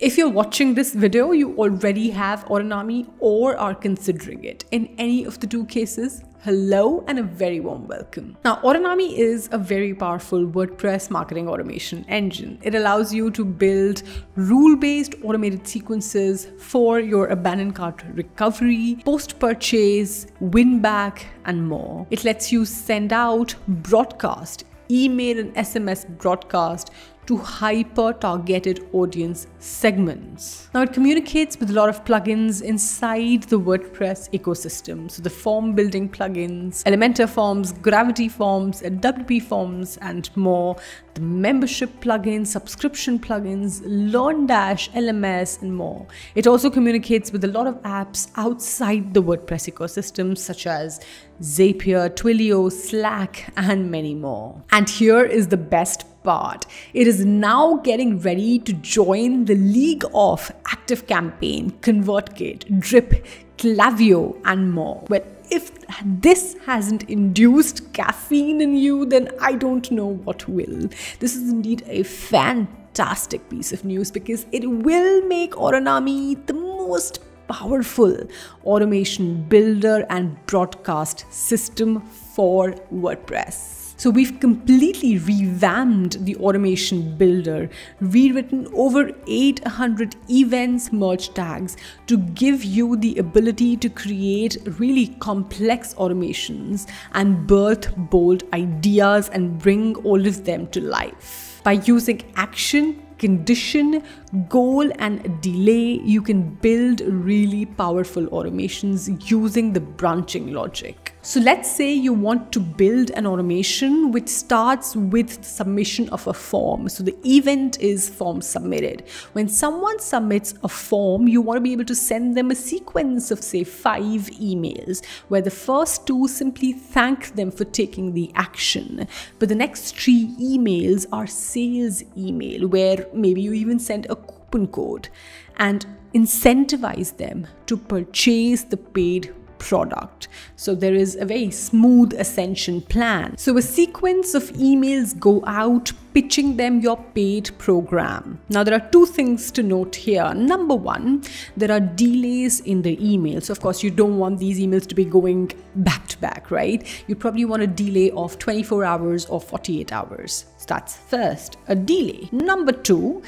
If you're watching this video, you already have Autonami or are considering it. In any of the two cases, hello and a very warm welcome. Now, Autonami is a very powerful WordPress marketing automation engine. It allows you to build rule-based automated sequences for your abandoned cart recovery, post-purchase, win-back, and more. It lets you send out broadcast email and SMS broadcast to hyper targeted audience segments. Now, it communicates with a lot of plugins inside the WordPress ecosystem. So, the form building plugins, Elementor forms, Gravity forms, WP forms, and more. The membership plugins, subscription plugins, LearnDash, LMS, and more. It also communicates with a lot of apps outside the WordPress ecosystem, such as Zapier, Twilio, Slack, and many more. And here is the best part. It is now getting ready to join the league of ActiveCampaign, ConvertKit, Drip, Klaviyo, and more. But if this hasn't induced caffeine in you, then I don't know what will. This is indeed a fantastic piece of news because it will make Autonami the most powerful automation builder and broadcast system for WordPress. So we've completely revamped the automation builder, rewritten over 800 events merge tags to give you the ability to create really complex automations and birth bold ideas and bring all of them to life. By using action, condition, goal, and delay, you can build really powerful automations using the branching logic. So let's say you want to build an automation which starts with submission of a form. So the event is form submitted. When someone submits a form, you want to be able to send them a sequence of say five emails where the first two simply thank them for taking the action. But the next three emails are sales email where maybe you even send a coupon code and incentivize them to purchase the paid product. So there is a very smooth ascension plan. So a sequence of emails go out pitching them your paid program. Now there are two things to note here. Number one, there are delays in the emails. Of course, you don't want these emails to be going back to back, right? You probably want a delay of 24 hours or 48 hours. So that's first, a delay. Number two,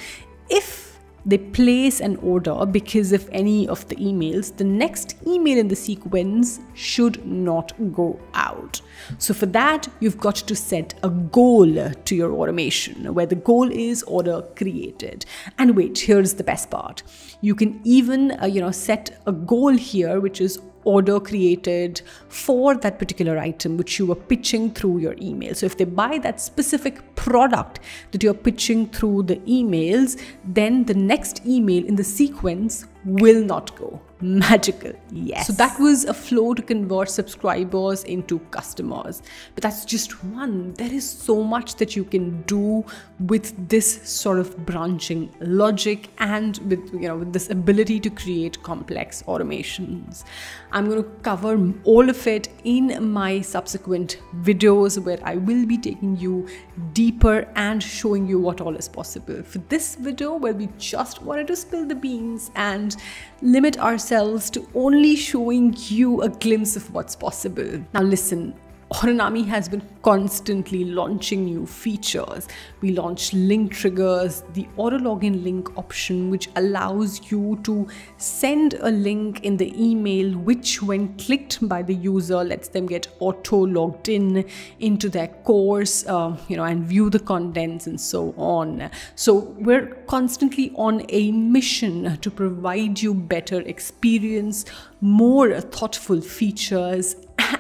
if they place an order because of any of the emails, the next email in the sequence should not go out. So for that, you've got to set a goal to your automation where the goal is order created. And wait, here's the best part. You can even, uh, you know, set a goal here, which is order created for that particular item which you were pitching through your email. So if they buy that specific product that you're pitching through the emails, then the next email in the sequence will not go. Magical, yes. So that was a flow to convert subscribers into customers. But that's just one. There is so much that you can do with this sort of branching logic and with you know with this ability to create complex automations. I'm going to cover all of it in my subsequent videos where I will be taking you deeper and showing you what all is possible. For this video where we just wanted to spill the beans and limit ourselves to only showing you a glimpse of what's possible. Now, listen, Autonami has been constantly launching new features. We launched link triggers, the auto login link option, which allows you to send a link in the email, which, when clicked by the user, lets them get auto logged in into their course, uh, you know, and view the contents and so on. So we're constantly on a mission to provide you better experience, more thoughtful features,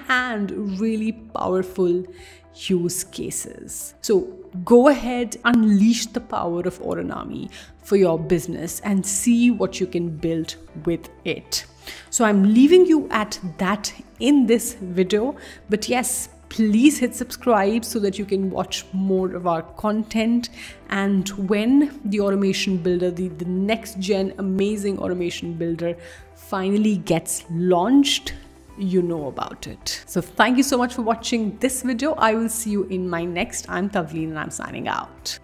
and really powerful use cases. So go ahead, unleash the power of Autonami for your business and see what you can build with it. So I'm leaving you at that in this video, but yes, please hit subscribe so that you can watch more of our content and when the automation builder the, the next gen amazing automation builder finally gets launched you know about it. So thank you so much for watching this video. I will see you in my next. I'm Tavleen and I'm signing out.